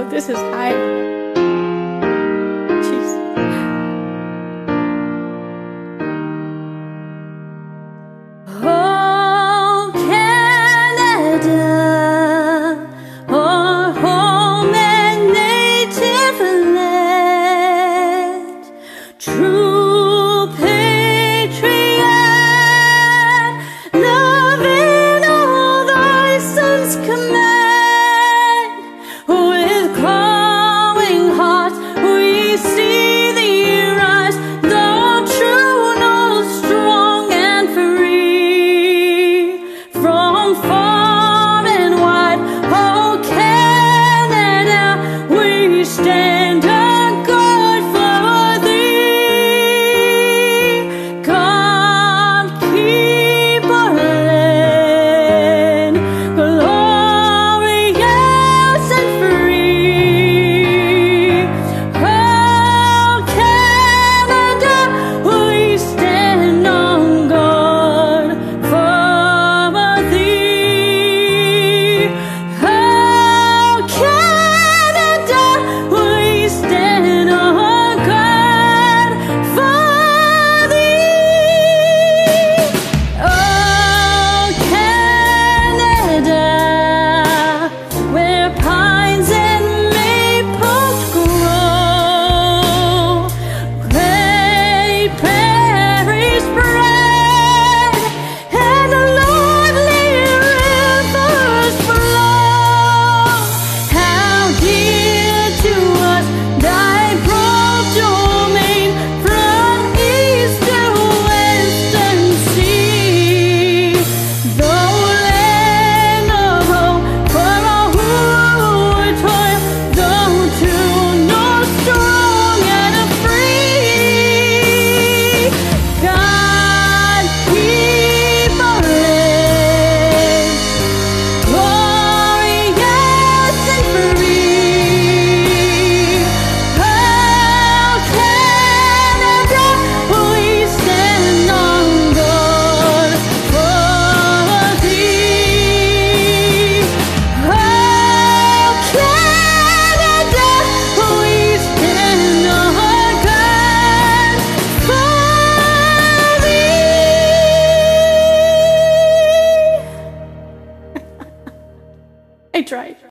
Oh, this is high. Jeez. Oh, Canada, our home and native land. True. Right.